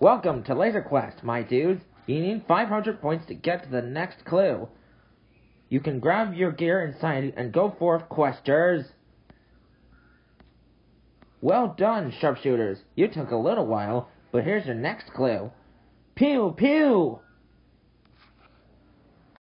Welcome to Laser Quest, my dudes. You need 500 points to get to the next clue. You can grab your gear inside and go forth, questers. Well done, sharpshooters. You took a little while, but here's your next clue. Pew pew!